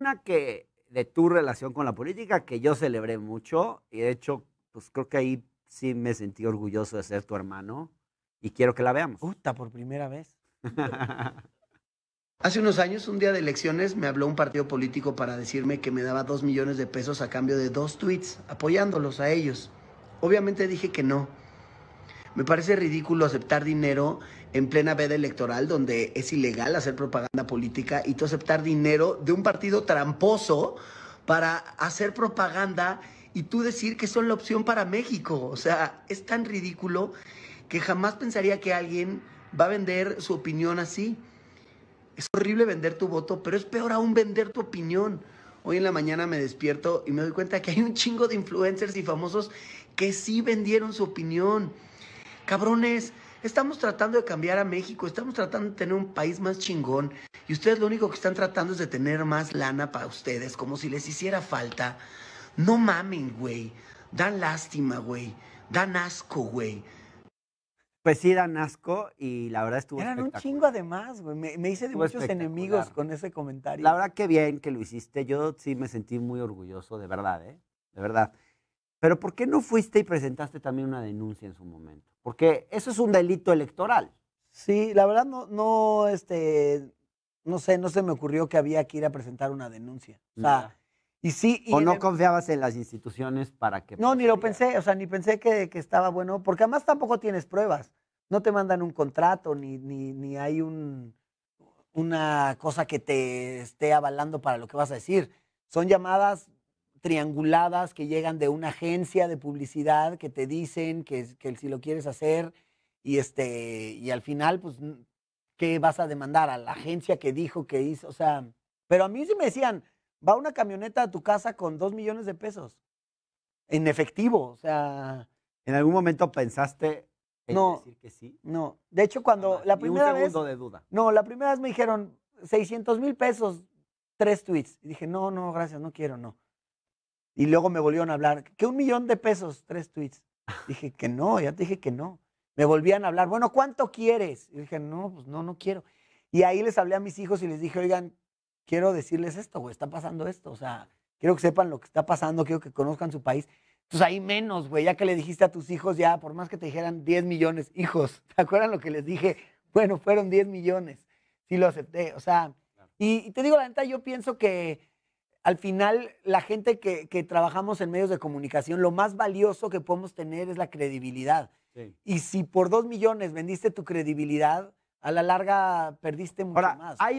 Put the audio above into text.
una que de tu relación con la política que yo celebré mucho y de hecho, pues creo que ahí sí me sentí orgulloso de ser tu hermano y quiero que la veamos. Puta, por primera vez. Hace unos años, un día de elecciones, me habló un partido político para decirme que me daba dos millones de pesos a cambio de dos tweets, apoyándolos a ellos. Obviamente dije que no. Me parece ridículo aceptar dinero en plena veda electoral, donde es ilegal hacer propaganda política, y tú aceptar dinero de un partido tramposo para hacer propaganda y tú decir que son la opción para México. O sea, es tan ridículo que jamás pensaría que alguien va a vender su opinión así. Es horrible vender tu voto, pero es peor aún vender tu opinión. Hoy en la mañana me despierto y me doy cuenta que hay un chingo de influencers y famosos que sí vendieron su opinión. Cabrones, estamos tratando de cambiar a México, estamos tratando de tener un país más chingón y ustedes lo único que están tratando es de tener más lana para ustedes, como si les hiciera falta. No mamen, güey. Dan lástima, güey. Dan asco, güey. Pues sí, dan asco y la verdad estuvo Eran un chingo además, güey. Me, me hice de Estuvo muchos enemigos con ese comentario. La verdad que bien que lo hiciste. Yo sí me sentí muy orgulloso, de verdad, ¿eh? De verdad. Pero ¿por qué no fuiste y presentaste también una denuncia en su momento? Porque eso es un delito electoral. Sí, la verdad no, no, este, no sé, no se me ocurrió que había que ir a presentar una denuncia. O sea, Ya. y sí. y o no confiabas en las instituciones para que... No, ni lo pensé, o sea, ni pensé que, que estaba bueno, porque además tampoco tienes pruebas. No te mandan un contrato, ni, ni, ni hay un, una cosa que te esté avalando para lo que vas a decir. Son llamadas trianguladas que llegan de una agencia de publicidad que te dicen que, que si lo quieres hacer y, este, y al final, pues, ¿qué vas a demandar? A la agencia que dijo que hizo, o sea, pero a mí sí me decían, va una camioneta a tu casa con dos millones de pesos en efectivo, o sea, ¿En algún momento pensaste en No. decir que sí? no. De hecho, cuando la primera un vez, segundo de duda. no, la primera vez me dijeron 600 mil pesos, tres tweets. Y dije, no, no, gracias, no quiero, no. Y luego me volvieron a hablar, que un millón de pesos, tres tweets. Dije que no, ya te dije que no. Me volvían a hablar, bueno, ¿cuánto quieres? Y dije, no, pues no, no quiero. Y ahí les hablé a mis hijos y les dije, oigan, quiero decirles esto, güey, está pasando esto. O sea, quiero que sepan lo que está pasando, quiero que conozcan su país. Entonces ahí menos, güey, ya que le dijiste a tus hijos, ya, por más que te dijeran 10 millones, hijos, ¿te acuerdan lo que les dije? Bueno, fueron 10 millones. Sí lo acepté, o sea, y, y te digo la neta, yo pienso que al final la gente que, que trabajamos en medios de comunicación, lo más valioso que podemos tener es la credibilidad. Sí. Y si por dos millones vendiste tu credibilidad, a la larga perdiste mucho Ahora, más. hay